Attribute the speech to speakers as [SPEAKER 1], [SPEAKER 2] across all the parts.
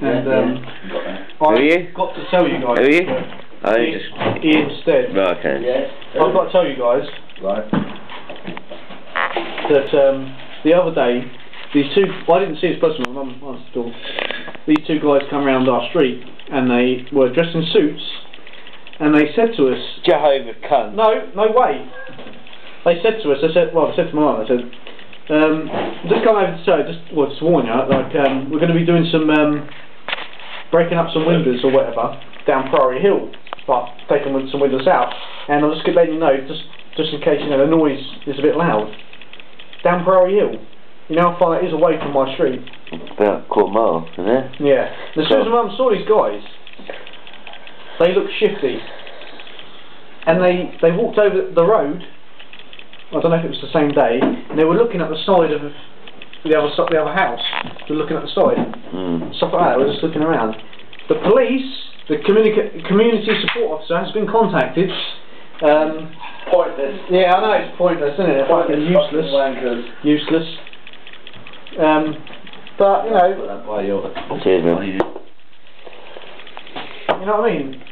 [SPEAKER 1] And um,
[SPEAKER 2] Got.
[SPEAKER 3] Who are you?
[SPEAKER 1] I've got to tell you guys.
[SPEAKER 3] Who are you? I
[SPEAKER 1] Ian,
[SPEAKER 3] just
[SPEAKER 1] Ian Stead.
[SPEAKER 3] right, okay.
[SPEAKER 2] Yeah.
[SPEAKER 1] I've got to tell you guys
[SPEAKER 2] Right.
[SPEAKER 1] that um, the other day, these two, well, I didn't see this person, my mum answered the door. These two guys come round our street and they were dressed in suits and they said to us,
[SPEAKER 3] Jehovah cunt.
[SPEAKER 1] no, no way. They said to us, they said, well, they said to my mum, they said, um, just come over to say, just, well, to warn you, like, um, we're going to be doing some, um, breaking up some windows or whatever down Priory Hill, like, taking some windows out. And I'm just letting you know, just, just in case, you know, the noise is a bit loud. Down Priory Hill. You know how far that is away from my street?
[SPEAKER 3] About a quarter mile, isn't it?
[SPEAKER 1] Yeah. And as soon as my mum saw these guys, they looked shifty. And they, they walked over the road, I don't know if it was the same day, and they were looking at the side of the other, si- the other house. we're looking at the side.
[SPEAKER 3] Mm.
[SPEAKER 1] Stuff like that, they were just looking around. The police, the communica- community support officer has been contacted. Um,
[SPEAKER 2] Pointless.
[SPEAKER 1] yeah, I know it's pointless, isn't it? Fucking useless.
[SPEAKER 2] Wankers.
[SPEAKER 1] Useless. Um, but, you know,
[SPEAKER 2] Put that by.
[SPEAKER 3] Cheers, man.
[SPEAKER 1] You know what I mean?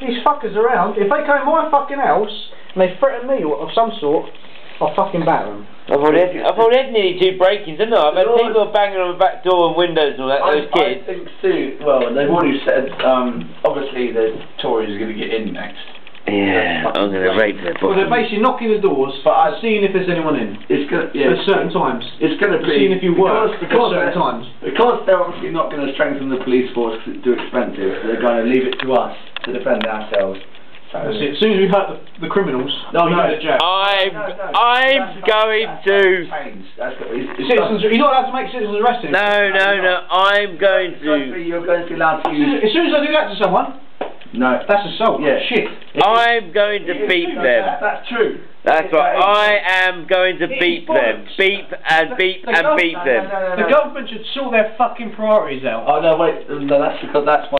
[SPEAKER 1] These fuckers around, if they come in my fucking house and they threaten me or, of some sort, I'll fucking batter them.
[SPEAKER 3] I've already had, I've already had nearly two break-ins, haven't I? I've had people banging on the back door and windows and all that,
[SPEAKER 2] I,
[SPEAKER 3] those
[SPEAKER 2] I think Sue, well, they've already said, um, obviously the Tories are going to get in next.
[SPEAKER 3] Yeah, I'm going to rape their
[SPEAKER 1] Well, they're basically knocking the doors,
[SPEAKER 2] But I-
[SPEAKER 1] seeing if there's anyone in.
[SPEAKER 2] It's going to, yeah.
[SPEAKER 1] At certain times.
[SPEAKER 2] It's going to be.
[SPEAKER 1] Seeing if you work
[SPEAKER 2] because,
[SPEAKER 1] at
[SPEAKER 2] because
[SPEAKER 1] certain times.
[SPEAKER 2] Because they're obviously not going to strengthen the police force because it's too expensive, they're going to leave it to us to defend ourselves. So,
[SPEAKER 1] That's it. As soon as we hurt the, the criminals,
[SPEAKER 2] No,
[SPEAKER 1] we
[SPEAKER 2] no.
[SPEAKER 1] go to jail.
[SPEAKER 3] I'm,
[SPEAKER 2] No, no,
[SPEAKER 3] I'm
[SPEAKER 2] that's-
[SPEAKER 3] going
[SPEAKER 2] that's-
[SPEAKER 3] to...
[SPEAKER 2] that's changed. That's got, it's, it's
[SPEAKER 1] Citizens, you're not allowed to make citizens arrest him.
[SPEAKER 3] No, no, no, I'm going
[SPEAKER 2] It's going to
[SPEAKER 3] to...
[SPEAKER 2] be, you're going to be allowed to
[SPEAKER 1] As soon
[SPEAKER 2] use.
[SPEAKER 1] as, as soon as I do that to someone,
[SPEAKER 2] No.
[SPEAKER 1] that's assault.
[SPEAKER 2] Yeah.
[SPEAKER 1] Shit.
[SPEAKER 3] I'm going to beat them.
[SPEAKER 2] That's true.
[SPEAKER 3] That's right,
[SPEAKER 2] is-
[SPEAKER 3] I am going to
[SPEAKER 1] It is
[SPEAKER 3] beat them.
[SPEAKER 1] bollocks.
[SPEAKER 3] Beat and beat
[SPEAKER 1] The
[SPEAKER 3] and
[SPEAKER 1] gov-
[SPEAKER 3] beat
[SPEAKER 2] No,
[SPEAKER 3] them.
[SPEAKER 2] no, no, no,
[SPEAKER 1] The government should sort their fucking priorities out.
[SPEAKER 2] Oh no, wait. No, that's because that's